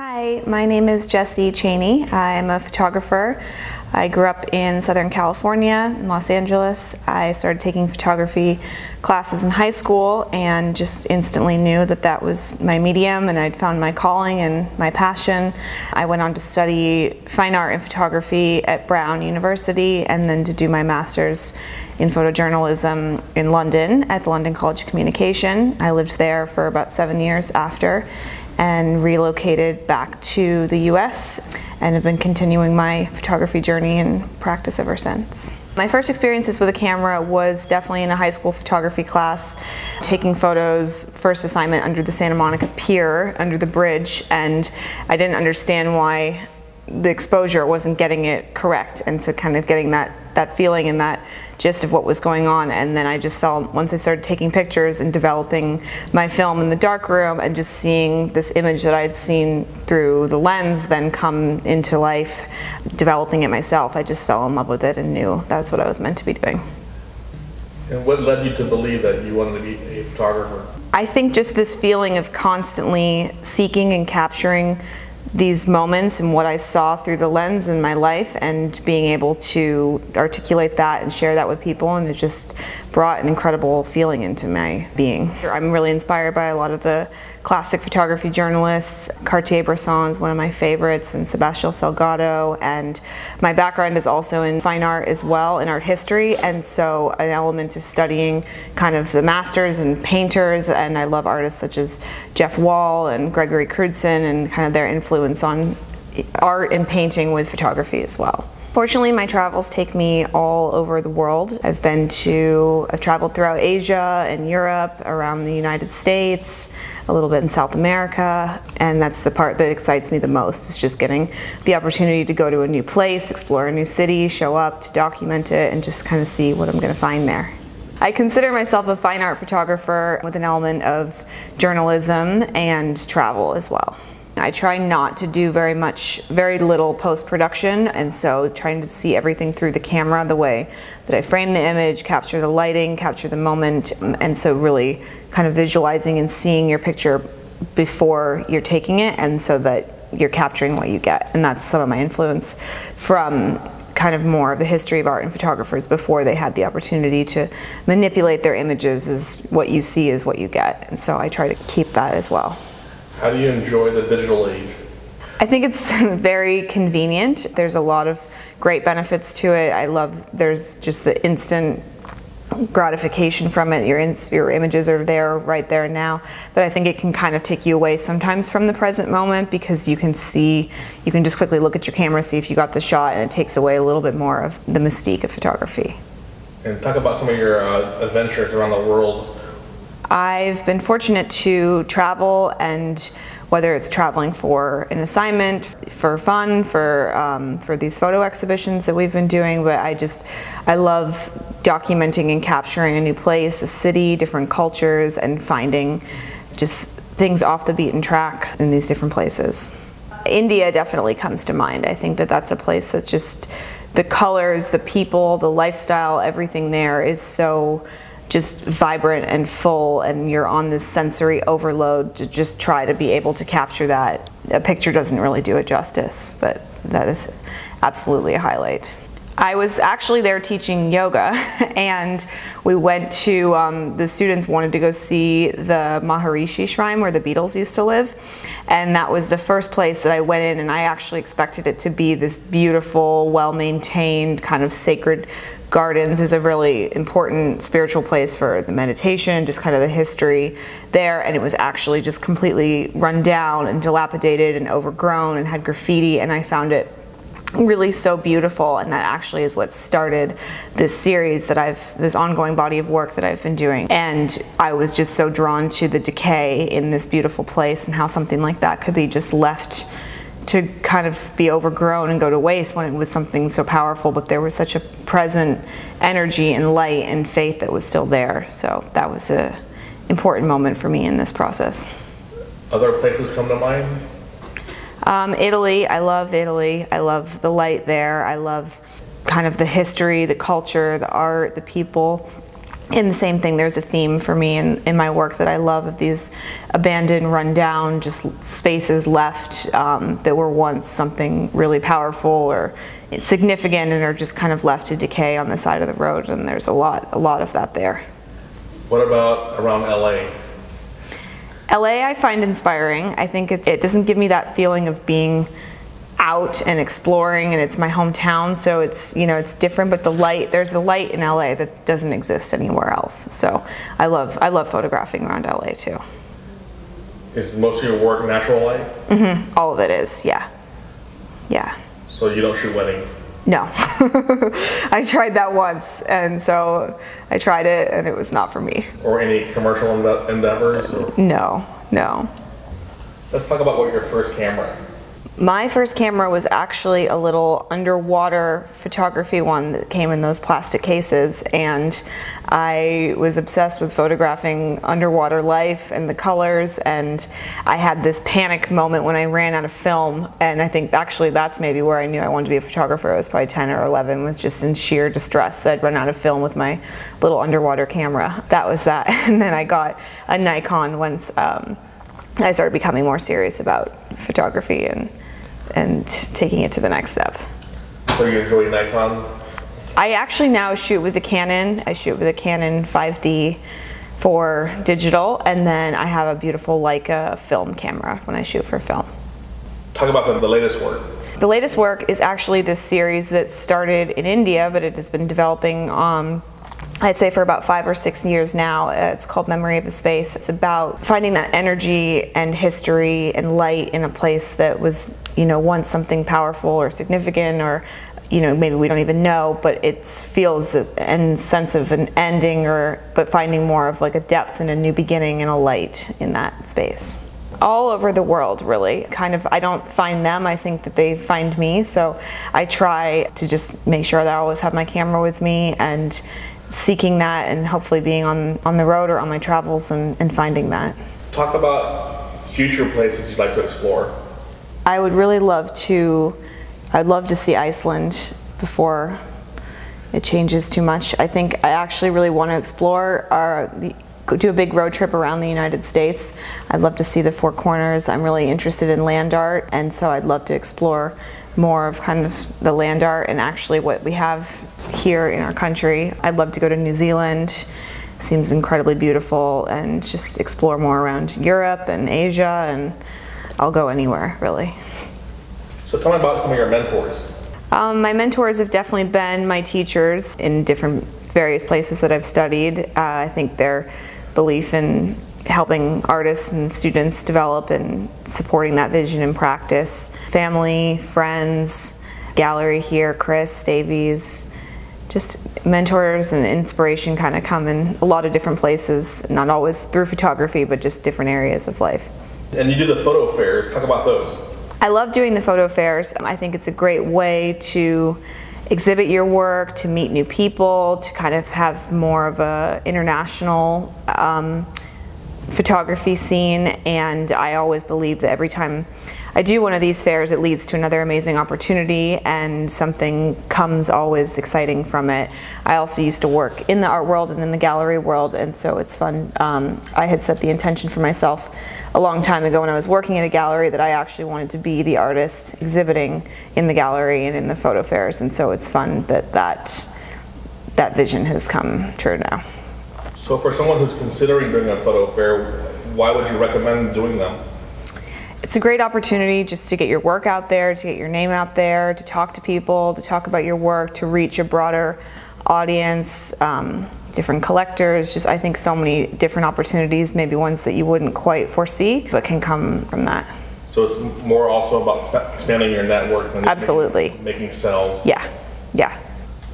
Hi, my name is Jessie Chaney. I'm a photographer. I grew up in Southern California, in Los Angeles. I started taking photography classes in high school and just instantly knew that that was my medium and I'd found my calling and my passion. I went on to study fine art and photography at Brown University and then to do my master's in photojournalism in London at the London College of Communication. I lived there for about seven years after and relocated back to the US and have been continuing my photography journey and practice ever since. My first experiences with a camera was definitely in a high school photography class, taking photos, first assignment under the Santa Monica Pier, under the bridge, and I didn't understand why the exposure wasn't getting it correct, and so kind of getting that, that feeling and that gist of what was going on and then I just felt once I started taking pictures and developing my film in the darkroom and just seeing this image that I'd seen through the lens then come into life developing it myself I just fell in love with it and knew that's what I was meant to be doing. And what led you to believe that you wanted to be a photographer? I think just this feeling of constantly seeking and capturing these moments and what I saw through the lens in my life and being able to articulate that and share that with people and it just brought an incredible feeling into my being. I'm really inspired by a lot of the classic photography journalists. Cartier-Bresson is one of my favorites and Sebastião Salgado and my background is also in fine art as well, in art history and so an element of studying kind of the masters and painters and I love artists such as Jeff Wall and Gregory Crewdson and kind of their influence on art and painting with photography as well. Fortunately, my travels take me all over the world. I've been to, I've traveled throughout Asia and Europe, around the United States, a little bit in South America, and that's the part that excites me the most, is just getting the opportunity to go to a new place, explore a new city, show up, to document it, and just kind of see what I'm gonna find there. I consider myself a fine art photographer with an element of journalism and travel as well. I try not to do very much, very little post-production and so trying to see everything through the camera the way that I frame the image, capture the lighting, capture the moment and so really kind of visualizing and seeing your picture before you're taking it and so that you're capturing what you get and that's some of my influence from kind of more of the history of art and photographers before they had the opportunity to manipulate their images is what you see is what you get and so I try to keep that as well. How do you enjoy the digital age? I think it's very convenient. There's a lot of great benefits to it. I love there's just the instant gratification from it. Your, your images are there right there now. But I think it can kind of take you away sometimes from the present moment because you can see, you can just quickly look at your camera, see if you got the shot, and it takes away a little bit more of the mystique of photography. And talk about some of your uh, adventures around the world I've been fortunate to travel and whether it's traveling for an assignment, for fun, for, um, for these photo exhibitions that we've been doing, but I just, I love documenting and capturing a new place, a city, different cultures, and finding just things off the beaten track in these different places. India definitely comes to mind. I think that that's a place that's just, the colors, the people, the lifestyle, everything there is so just vibrant and full and you're on this sensory overload to just try to be able to capture that. A picture doesn't really do it justice, but that is absolutely a highlight. I was actually there teaching yoga and we went to, um, the students wanted to go see the Maharishi shrine where the Beatles used to live and that was the first place that I went in and I actually expected it to be this beautiful, well-maintained kind of sacred gardens is a really important spiritual place for the meditation, just kind of the history there. And it was actually just completely run down and dilapidated and overgrown and had graffiti. And I found it really so beautiful and that actually is what started this series that I've this ongoing body of work that I've been doing and I was just so drawn to the decay in this beautiful place and how something like that could be just left to kind of be overgrown and go to waste when it was something so powerful, but there was such a present energy and light and faith that was still there. So that was a important moment for me in this process. Other places come to mind? Um, Italy, I love Italy. I love the light there. I love kind of the history, the culture, the art, the people. And the same thing, there's a theme for me in, in my work that I love of these abandoned, rundown, just spaces left um, that were once something really powerful or significant and are just kind of left to decay on the side of the road. And there's a lot, a lot of that there. What about around LA? LA I find inspiring. I think it, it doesn't give me that feeling of being out and exploring and it's my hometown so it's you know it's different but the light there's a light in LA that doesn't exist anywhere else so I love I love photographing around LA too Is most of your work natural light? mm-hmm all of it is yeah yeah So you don't shoot weddings? No I tried that once and so I tried it and it was not for me Or any commercial endeavors? Or? no no Let's talk about what your first camera. My first camera was actually a little underwater photography one that came in those plastic cases and I was obsessed with photographing underwater life and the colors and I had this panic moment when I ran out of film and I think actually that's maybe where I knew I wanted to be a photographer. I was probably 10 or 11 was just in sheer distress. I'd run out of film with my little underwater camera. That was that and then I got a Nikon once um, I started becoming more serious about photography and and taking it to the next step. So you enjoy Nikon? I actually now shoot with the Canon. I shoot with a Canon 5D for digital, and then I have a beautiful Leica film camera when I shoot for film. Talk about the, the latest work. The latest work is actually this series that started in India, but it has been developing um, I'd say for about five or six years now. Uh, it's called Memory of a Space. It's about finding that energy and history and light in a place that was, you know, once something powerful or significant or, you know, maybe we don't even know, but it feels the end sense of an ending or, but finding more of like a depth and a new beginning and a light in that space all over the world really kind of i don't find them i think that they find me so i try to just make sure that i always have my camera with me and seeking that and hopefully being on, on the road or on my travels and, and finding that. Talk about future places you'd like to explore. I would really love to, I'd love to see Iceland before it changes too much. I think I actually really want to explore our, the, do a big road trip around the United States. I'd love to see the Four Corners. I'm really interested in land art and so I'd love to explore more of kind of the land art and actually what we have here in our country. I'd love to go to New Zealand. Seems incredibly beautiful and just explore more around Europe and Asia and I'll go anywhere really. So tell me about some of your mentors. Um, my mentors have definitely been my teachers in different various places that I've studied. Uh, I think their belief in helping artists and students develop and supporting that vision in practice. Family, friends, gallery here, Chris Davies, just mentors and inspiration kind of come in a lot of different places, not always through photography, but just different areas of life. And you do the photo fairs, talk about those. I love doing the photo fairs. I think it's a great way to exhibit your work, to meet new people, to kind of have more of a international um, photography scene and I always believe that every time I do one of these fairs it leads to another amazing opportunity and something comes always exciting from it. I also used to work in the art world and in the gallery world and so it's fun. Um, I had set the intention for myself a long time ago when I was working in a gallery that I actually wanted to be the artist exhibiting in the gallery and in the photo fairs and so it's fun that that, that vision has come true now. So for someone who's considering doing a photo fair, why would you recommend doing them? It's a great opportunity just to get your work out there, to get your name out there, to talk to people, to talk about your work, to reach a broader audience, um, different collectors, just I think so many different opportunities, maybe ones that you wouldn't quite foresee, but can come from that. So it's more also about expanding your network than Absolutely. Making, making sales. Yeah, yeah.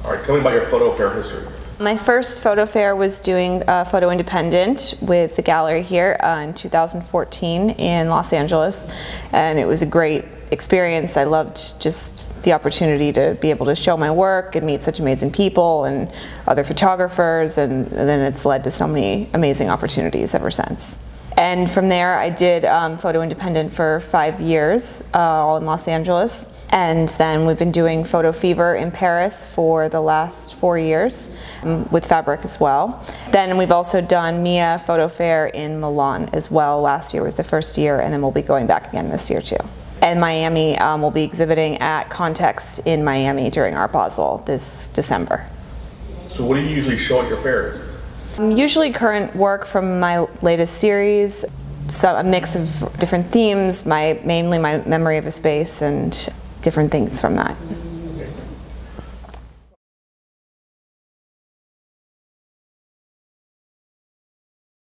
All right, tell me about your photo fair history. My first photo fair was doing uh, Photo Independent with the gallery here uh, in 2014 in Los Angeles, and it was a great experience. I loved just the opportunity to be able to show my work and meet such amazing people and other photographers, and, and then it's led to so many amazing opportunities ever since. And from there, I did um, Photo Independent for five years, uh, all in Los Angeles. And then we've been doing FotoFever in Paris for the last four years um, with Fabrik as well. Then we've also done Mia Photo Fair in Milan as well. Last year was the first year, and then we'll be going back again this year too. And Miami um, will be exhibiting at Context in Miami during Art Basel this December. So what do you usually show at your fairs? Um, usually current work from my latest series, so a mix of different themes, my mainly my memory of a space and different things from that.